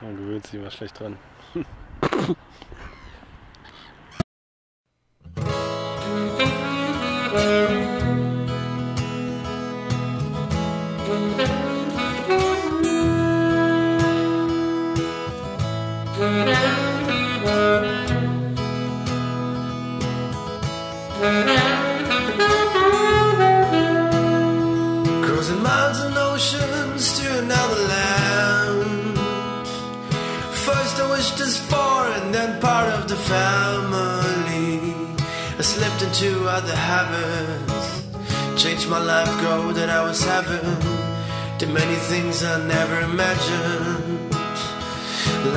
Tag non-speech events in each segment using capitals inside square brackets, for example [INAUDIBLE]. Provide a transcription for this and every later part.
Man gewöhnt sich immer schlecht dran. Crossing [LAUGHS] First I wished as foreign, then part of the family. I slipped into other habits, changed my life goal that I was having. Did many things I never imagined,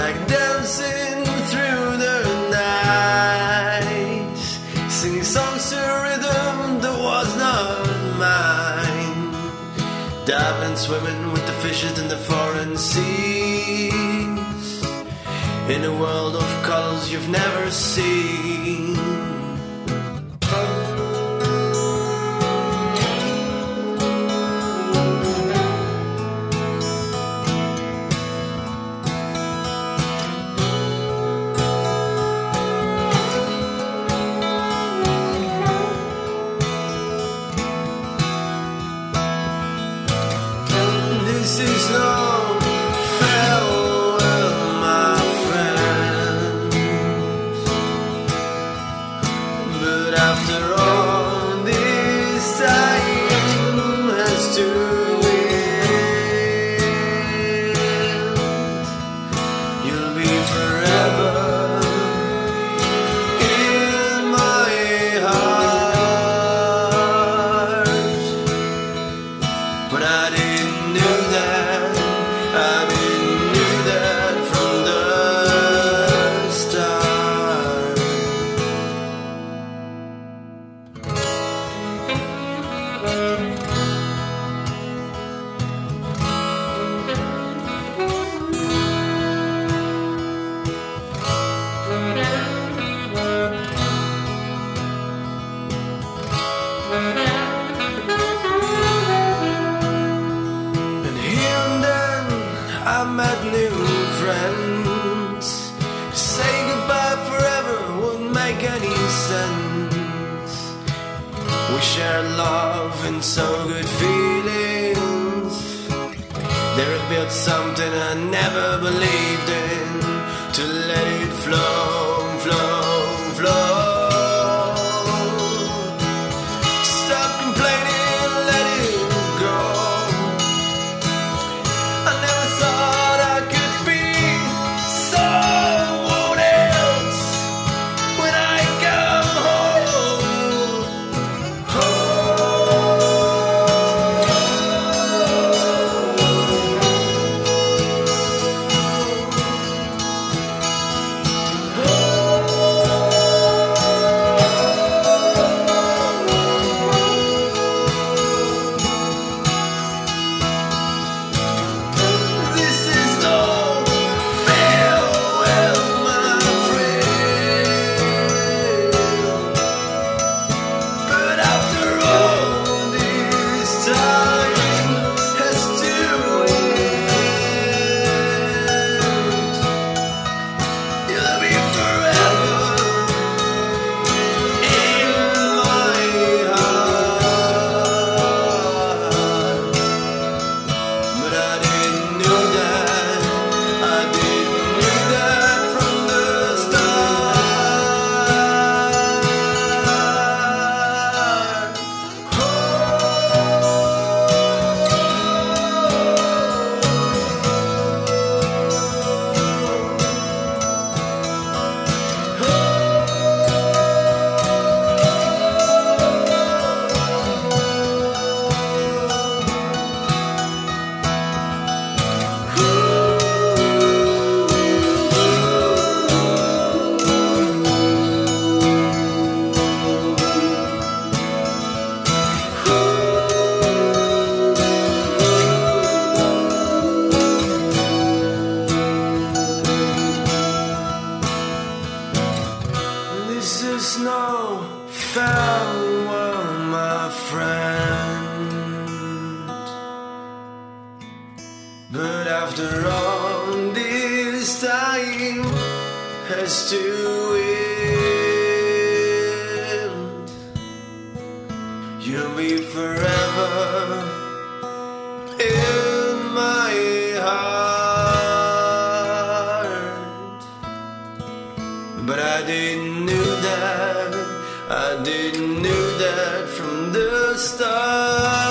like dancing through the night, singing songs to rhythm that was not mine. Diving, swimming with the fishes in the foreign seas. In a world of colors you've never seen. Make any sense. We shared love and some good feelings. They revealed something I never believed kisses, no farewell, my friend. But after all this time has to end, you'll be forever. Didn't knew that from the start.